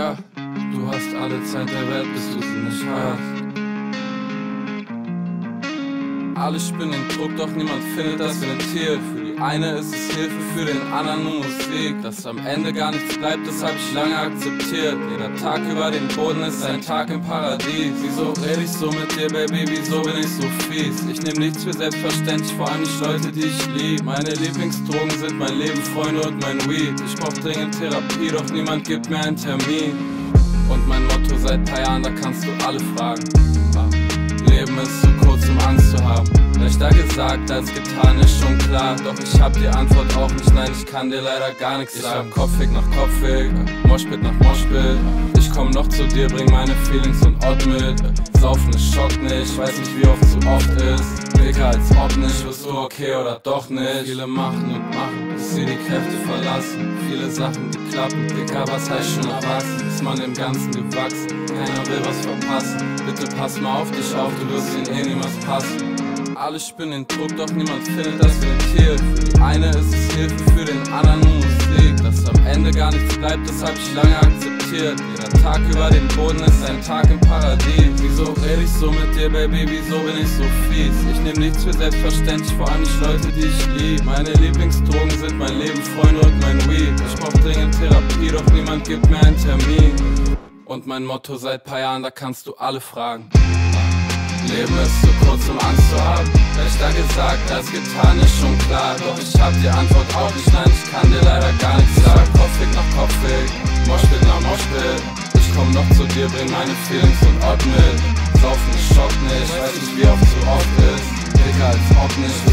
Ja, du hast alle Zeit der Welt, bis du sie nicht hast. Alle spinnen Druck, doch niemand findet das Ventil für die eine ist es Hilfe, für den anderen nur Musik. Dass am Ende gar nichts bleibt, das hab ich lange akzeptiert. Jeder Tag über dem Boden ist ein Tag im Paradies. Wieso rede ich so mit dir, Baby? Wieso bin ich so fies? Ich nehm nichts für selbstverständlich, vor allem nicht Leute, die ich lieb. Meine Lieblingsdrogen sind mein Leben, Freunde und mein Weed. Ich brauch dringend Therapie, doch niemand gibt mir einen Termin. Und mein Motto seit paar Jahren, da kannst du alle fragen. Leben ist zu kurz, Leichter gesagt als getan ist schon klar. Doch ich hab die Antwort auch nicht, nein, ich kann dir leider gar nichts sagen. Ich hab Kopfweg nach Kopfweg, Moshpit nach Moshpit. Ich komm noch zu dir, bring meine Feelings und Ort mit. Saufen ist Schock nicht, weiß nicht wie oft zu oft ist. Dicker als ob nicht, wirst du okay oder doch nicht. Viele machen und machen, bis sie die Kräfte verlassen. Viele Sachen, die klappen, Dicker, was heißt schon erwachsen? Ist man im Ganzen gewachsen, keiner will was verpassen. Bitte pass mal auf dich auf, du wirst ihnen eh niemals passen. Alle spüren den Druck, doch niemand findet das Ventil. Für die eine ist es Hilfe, für den anderen nur Musik. Dass am Ende gar nichts bleibt, das hab ich lange akzeptiert. Jeder Tag über dem Boden ist ein Tag im Paradies. Wieso rede ich so mit dir, Baby? Wieso bin ich so fies? Ich nehm nichts für selbstverständlich, vor allem nicht Leute, die ich lieb. Meine Lieblingsdrogen sind mein Leben, Freunde und mein Weed. Ich brauch dringend Therapie, doch niemand gibt mir einen Termin. Und mein Motto seit paar Jahren, da kannst du alle fragen. Leben ist zu kurz, um. Leichter gesagt als getan ist schon klar. Doch ich hab die Antwort auch nicht, nein, ich kann dir leider gar nichts sagen. Kopfweg nach Kopfweg, Moschpit nach Moschpit. Ich komm noch zu dir, bring meine Feelings und Ort mit. Saufen ist Schock nicht, weiß nicht wie oft zu oft ist. Dicker als ob nicht, nicht.